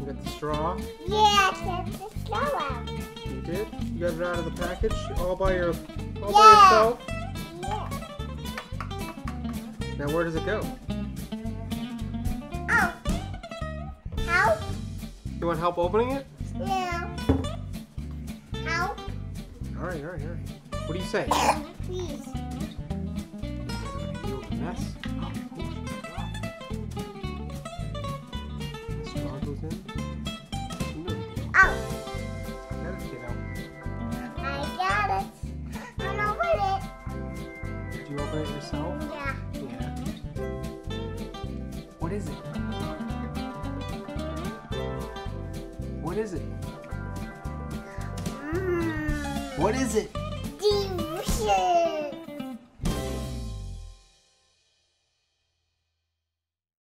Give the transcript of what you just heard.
You got the straw. Yeah, I took the straw out. You did. You got it out of the package all by your all Yeah. by yourself. Yeah. Now where does it go? Oh. How? You want help opening it? Yeah. How? All right, all right, all right. What do you say? Please. You open it yourself? Yeah. Yeah. What is it? What is it? Mmm. What is it? Delicious.